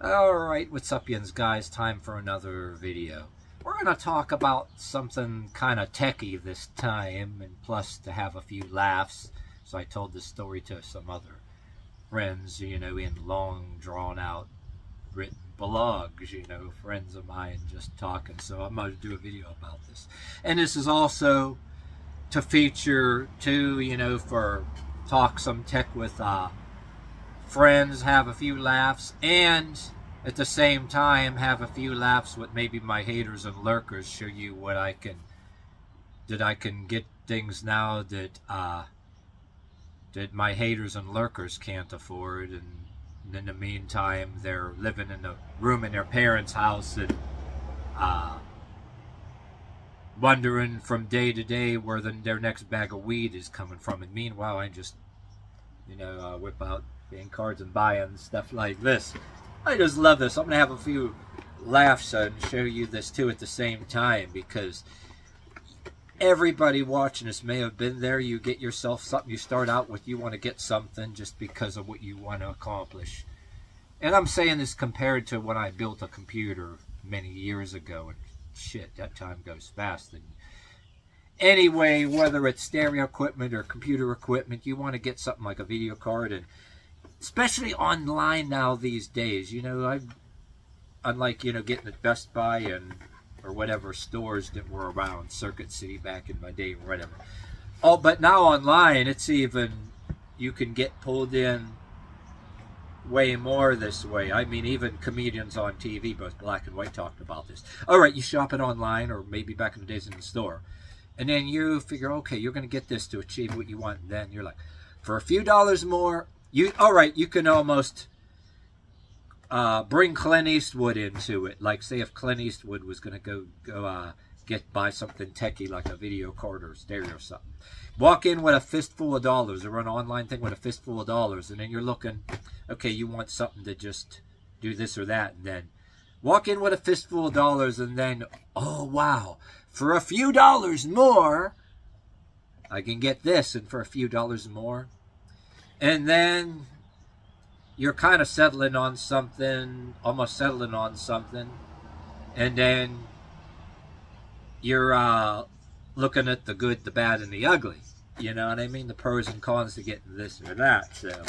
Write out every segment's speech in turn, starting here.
Alright, what's up yins guys? Time for another video. We're going to talk about something kind of techy this time, and plus to have a few laughs. So I told this story to some other friends, you know, in long, drawn-out, written blogs, you know, friends of mine just talking. So I'm going to do a video about this. And this is also to feature, too, you know, for talk some tech with uh, friends, have a few laughs, and at the same time have a few laughs with maybe my haters and lurkers, show you what I can, that I can get things now that, uh, that my haters and lurkers can't afford, and in the meantime, they're living in a room in their parents' house and, uh, wondering from day to day where the, their next bag of weed is coming from. And meanwhile, I just, you know, uh, whip out playing cards and buying stuff like this. I just love this. I'm going to have a few laughs and show you this too at the same time because everybody watching this may have been there. You get yourself something you start out with. You want to get something just because of what you want to accomplish. And I'm saying this compared to when I built a computer many years ago. And shit, that time goes fast. And anyway, whether it's stereo equipment or computer equipment, you want to get something like a video card and especially online now these days. You know, I unlike you know getting at Best Buy and or whatever stores that were around Circuit City back in my day or whatever. Oh, but now online, it's even you can get pulled in way more this way. I mean, even comedians on TV, both black and white, talked about this. All right, you shop it online, or maybe back in the days in the store, and then you figure, okay, you're going to get this to achieve what you want. And then you're like, for a few dollars more, you all right? You can almost uh, bring Clint Eastwood into it. Like, say, if Clint Eastwood was going to go go uh, get buy something techie like a video card or stereo or something, walk in with a fistful of dollars or an online thing with a fistful of dollars, and then you're looking, okay, you want something to just do this or that, and then walk in with a fistful of dollars, and then oh wow, for a few dollars more, I can get this, and for a few dollars more, and then you're kind of settling on something, almost settling on something, and then you're uh, looking at the good, the bad, and the ugly. You know what I mean? The pros and cons to getting this or that. So,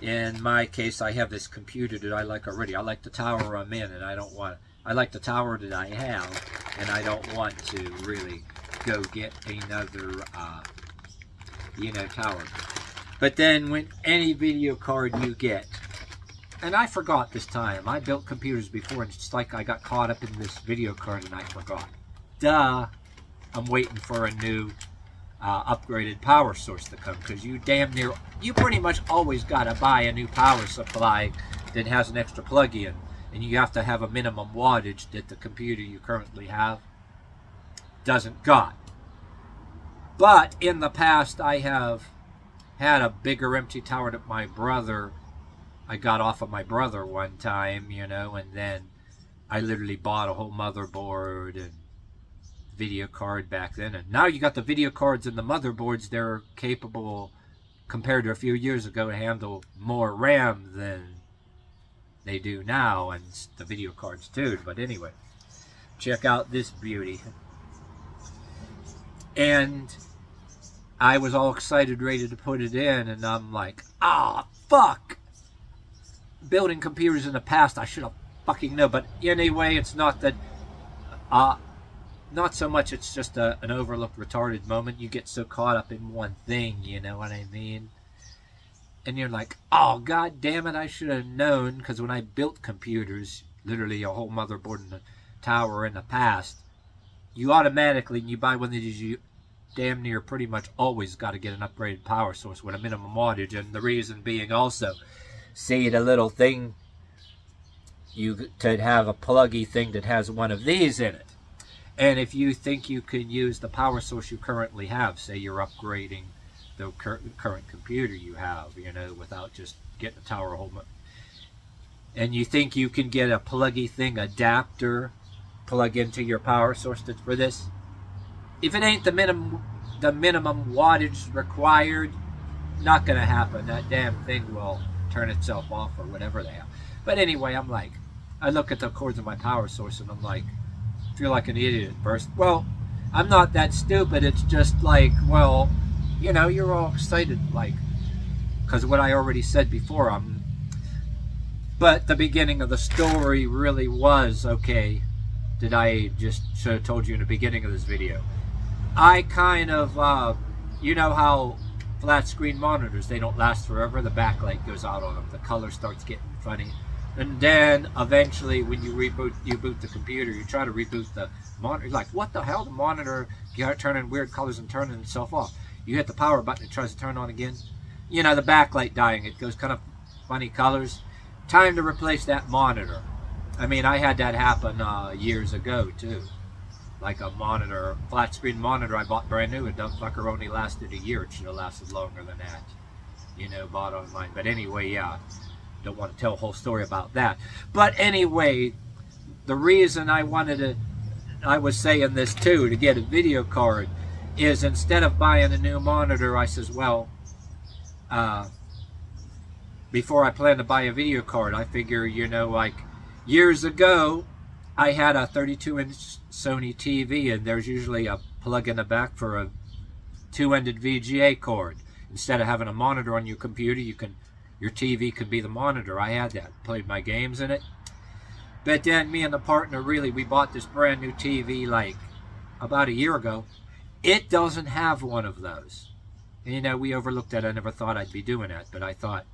in my case, I have this computer that I like already. I like the tower I'm in, and I don't want. I like the tower that I have, and I don't want to really go get another, uh, you know, tower. But then when any video card you get, and I forgot this time. I built computers before, and it's like I got caught up in this video card and I forgot. Duh. I'm waiting for a new uh, upgraded power source to come because you damn near, you pretty much always got to buy a new power supply that has an extra plug-in. And you have to have a minimum wattage that the computer you currently have doesn't got. But in the past, I have had a bigger empty tower that my brother, I got off of my brother one time, you know, and then I literally bought a whole motherboard and video card back then. And now you got the video cards and the motherboards, they're capable, compared to a few years ago, to handle more RAM than they do now, and the video cards too. But anyway, check out this beauty. And I was all excited, ready to put it in, and I'm like, ah, oh, fuck. Building computers in the past, I should have fucking known. But anyway, it's not that, uh, not so much it's just a, an overlooked, retarded moment. You get so caught up in one thing, you know what I mean? And you're like, oh, god damn it, I should have known. Because when I built computers, literally a whole motherboard in a tower in the past, you automatically, you buy one of these, you damn near pretty much always got to get an upgraded power source with a minimum wattage. And the reason being also, see the little thing, you could have a pluggy thing that has one of these in it. And if you think you can use the power source you currently have, say you're upgrading the cur current computer you have, you know, without just getting a tower home, and you think you can get a pluggy thing adapter plug into your power source that's for this, if it ain't the minimum the minimum wattage required, not gonna happen. That damn thing will turn itself off or whatever they have. But anyway, I'm like, I look at the cords of my power source and I'm like, feel like an idiot at first. Well, I'm not that stupid. It's just like, well, you know, you're all excited, like, because what I already said before. I'm, but the beginning of the story really was okay. Did I just should have told you in the beginning of this video? I kind of, uh, you know how flat screen monitors they don't last forever. The backlight goes out on them. The color starts getting funny. And then eventually, when you reboot, you boot the computer, you try to reboot the monitor. You're like, what the hell? The monitor turning weird colors and turning itself off. You hit the power button, it tries to turn on again. You know, the backlight dying, it goes kind of funny colors. Time to replace that monitor. I mean, I had that happen uh, years ago too. Like a monitor, flat screen monitor I bought brand new. It dumb fucker only lasted a year. It should have lasted longer than that. You know, bought online. But anyway, yeah don't want to tell a whole story about that. But anyway, the reason I wanted to, I was saying this too, to get a video card, is instead of buying a new monitor, I says, well, uh, before I plan to buy a video card, I figure, you know, like years ago, I had a 32-inch Sony TV, and there's usually a plug in the back for a two-ended VGA cord. Instead of having a monitor on your computer, you can your TV could be the monitor. I had that. Played my games in it. But then me and the partner really, we bought this brand new TV like about a year ago. It doesn't have one of those. And, you know, we overlooked that. I never thought I'd be doing that. But I thought,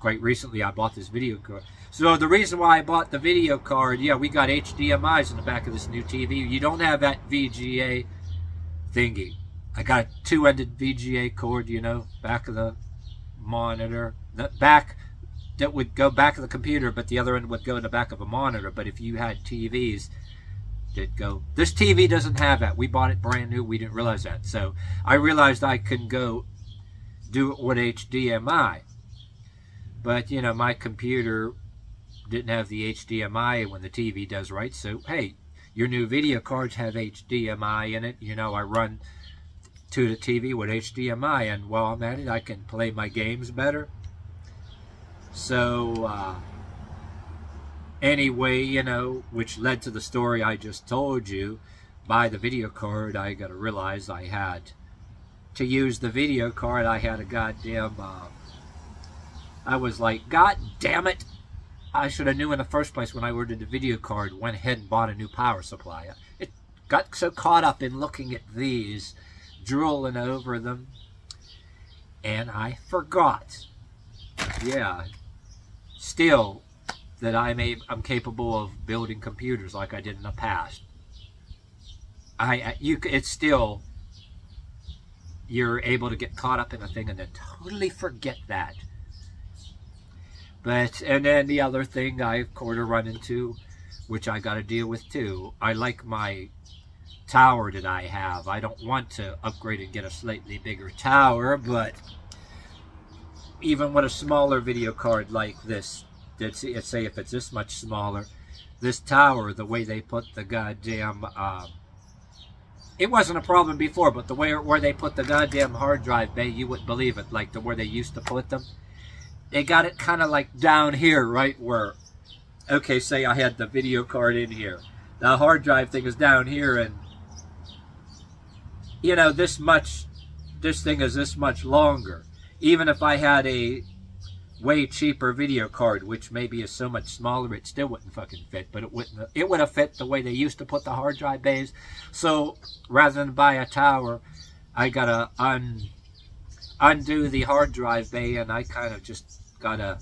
quite recently, I bought this video card. So the reason why I bought the video card, yeah, we got HDMIs in the back of this new TV. You don't have that VGA thingy. I got a two-ended VGA cord, you know, back of the monitor. The back that would go back of the computer, but the other end would go in the back of a monitor. But if you had TVs that go, this TV doesn't have that. We bought it brand new. We didn't realize that. So I realized I could go do it with HDMI. But, you know, my computer didn't have the HDMI when the TV does, right? So, hey, your new video cards have HDMI in it. You know, I run to the TV with HDMI, and while I'm at it, I can play my games better. So, uh, anyway, you know, which led to the story I just told you. By the video card, I got to realize I had to use the video card. I had a goddamn. Uh, I was like, God damn it! I should have knew in the first place when I ordered the video card. Went ahead and bought a new power supply. It got so caught up in looking at these drooling over them. And I forgot. Yeah. Still, that I'm, a, I'm capable of building computers like I did in the past. I, you, it's still, you're able to get caught up in a thing and then totally forget that. But, and then the other thing I, of course, run into, which I got to deal with too, I like my tower that I have. I don't want to upgrade and get a slightly bigger tower, but even with a smaller video card like this, let's say if it's this much smaller, this tower, the way they put the goddamn, um, it wasn't a problem before, but the way where they put the goddamn hard drive bay, you wouldn't believe it, like the where they used to put them. They got it kind of like down here, right where, okay, say I had the video card in here. The hard drive thing is down here, and you know, this much, this thing is this much longer. Even if I had a way cheaper video card, which maybe is so much smaller, it still wouldn't fucking fit. But it wouldn't. It would have fit the way they used to put the hard drive bays. So rather than buy a tower, I gotta un undo the hard drive bay, and I kind of just gotta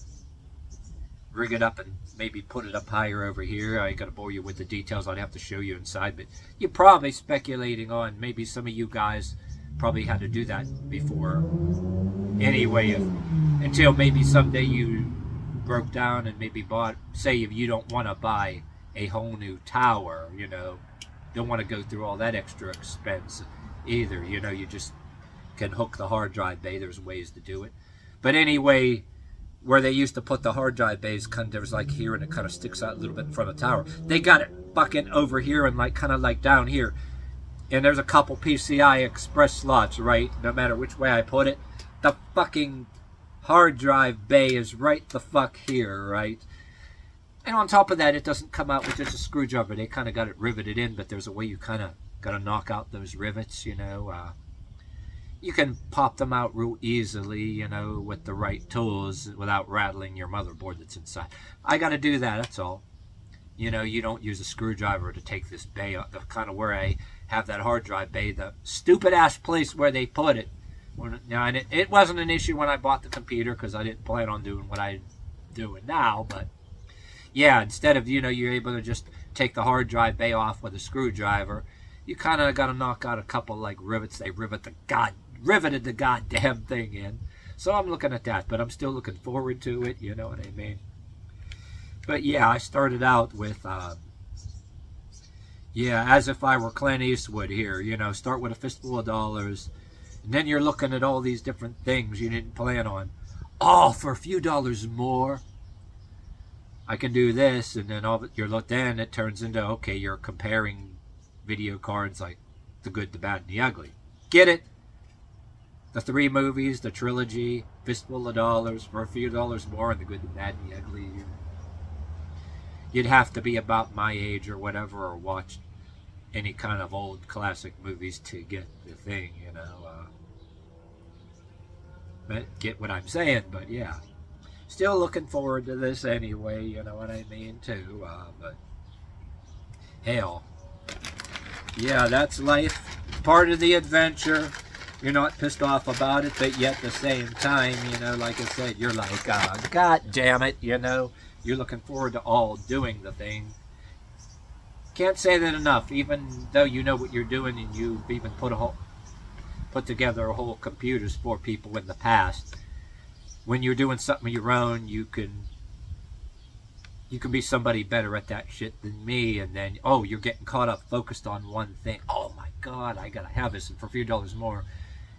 rig it up and maybe put it up higher over here. I gotta bore you with the details. I'd have to show you inside, but you're probably speculating on maybe some of you guys probably had to do that before. Anyway, if, until maybe someday you broke down and maybe bought, say if you don't want to buy a whole new tower, you know, don't want to go through all that extra expense either. You know, you just can hook the hard drive bay. There's ways to do it. But anyway, where they used to put the hard drive bays, kind of there's like here and it kind of sticks out a little bit in front of the tower. They got it fucking over here and like kind of like down here. And there's a couple PCI Express slots, right? No matter which way I put it. The fucking hard drive bay is right the fuck here, right? And on top of that, it doesn't come out with just a screwdriver. They kind of got it riveted in, but there's a way you kind of got to knock out those rivets, you know. Uh, you can pop them out real easily, you know, with the right tools without rattling your motherboard that's inside. I got to do that, that's all. You know, you don't use a screwdriver to take this bay out. The kind of where I have that hard drive bay, the stupid ass place where they put it. Now, it, it wasn't an issue when I bought the computer because I didn't plan on doing what I'm doing now, but yeah, instead of, you know, you're able to just take the hard drive bay off with a screwdriver, you kind of got to knock out a couple like rivets. They rivet the god, riveted the goddamn thing in. So I'm looking at that, but I'm still looking forward to it. You know what I mean? But yeah, I started out with, uh, yeah, as if I were Clint Eastwood here. You know, start with a fistful of dollars, and then you're looking at all these different things you didn't plan on. All oh, for a few dollars more. I can do this, and then all you're looked then it turns into okay, you're comparing video cards like the good, the bad, and the ugly. Get it? The three movies, the trilogy, fistful of dollars for a few dollars more, and the good, the bad, and the ugly. You'd have to be about my age or whatever, or watch any kind of old classic movies to get the thing, you know. Uh, but get what I'm saying, but yeah still looking forward to this anyway, you know what I mean, too. Uh, but hell, yeah, that's life. Part of the adventure. You're not pissed off about it, but yet at the same time, you know, like I said, you're like, God damn it, you know, you're looking forward to all doing the thing. Can't say that enough, even though you know what you're doing and you've even put a whole, put together a whole computers for people in the past when you're doing something of your own, you can you can be somebody better at that shit than me, and then oh, you're getting caught up, focused on one thing. Oh my god, I gotta have this, and for a few dollars more,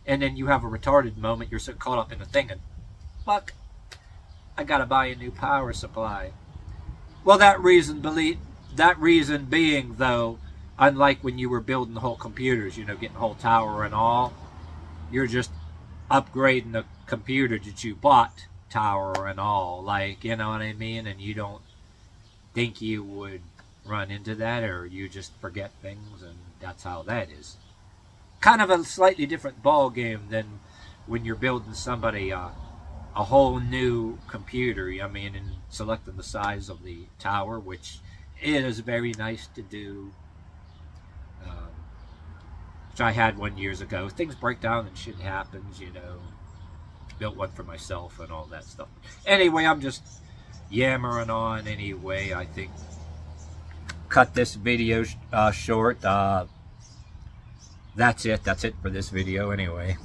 and then you have a retarded moment. You're so caught up in the thing, and fuck, I gotta buy a new power supply. Well, that reason believe that reason being though, unlike when you were building the whole computers, you know, getting whole tower and all, you're just upgrading the computer that you bought tower and all like you know what i mean and you don't think you would run into that or you just forget things and that's how that is kind of a slightly different ball game than when you're building somebody uh, a whole new computer i mean and selecting the size of the tower which is very nice to do um, which i had one years ago things break down and shit happens you know built one for myself and all that stuff. Anyway, I'm just yammering on anyway. I think cut this video uh, short. Uh, that's it. That's it for this video anyway.